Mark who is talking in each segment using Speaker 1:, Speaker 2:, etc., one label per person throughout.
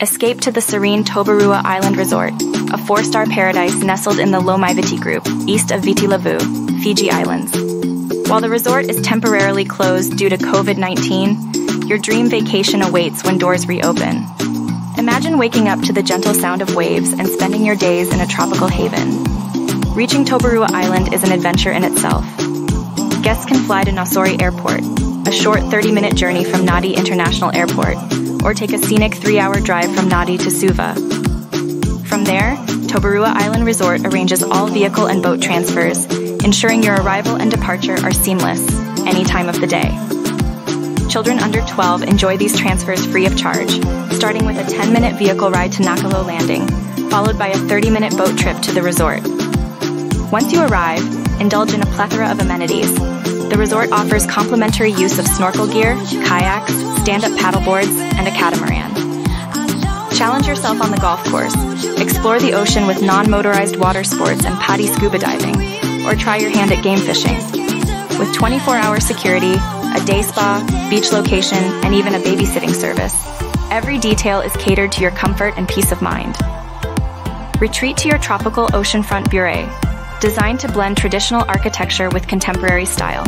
Speaker 1: Escape to the serene Toberua Island Resort, a four-star paradise nestled in the Lomaiviti Group, east of Viti Levu, Fiji Islands. While the resort is temporarily closed due to COVID-19, your dream vacation awaits when doors reopen. Imagine waking up to the gentle sound of waves and spending your days in a tropical haven. Reaching Toberua Island is an adventure in itself. Guests can fly to Nausori Airport, a short 30-minute journey from Nadi International Airport, or take a scenic three-hour drive from Nadi to Suva. From there, Toberua Island Resort arranges all vehicle and boat transfers, ensuring your arrival and departure are seamless, any time of the day. Children under 12 enjoy these transfers free of charge, starting with a 10-minute vehicle ride to Nakelo Landing, followed by a 30-minute boat trip to the resort. Once you arrive, indulge in a plethora of amenities. The resort offers complimentary use of snorkel gear, kayaks, stand-up paddleboards, and a catamaran. Challenge yourself on the golf course, explore the ocean with non-motorized water sports and PADI scuba diving, or try your hand at game fishing. With 24-hour security, a day spa, beach location, and even a babysitting service, every detail is catered to your comfort and peace of mind. Retreat to your tropical oceanfront bure, designed to blend traditional architecture with contemporary style.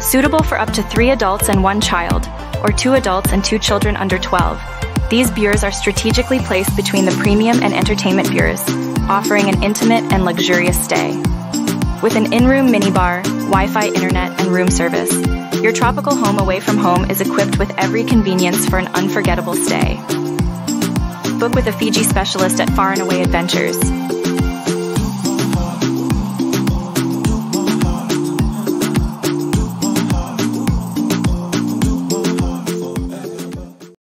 Speaker 1: Suitable for up to three adults and one child, or two adults and two children under 12, these bures are strategically placed between the premium and entertainment bures, offering an intimate and luxurious stay. With an in-room minibar, Wi-Fi internet, and room service, your tropical home away from home is equipped with every convenience for an unforgettable stay. Book with a Fiji specialist at Far and Away Adventures,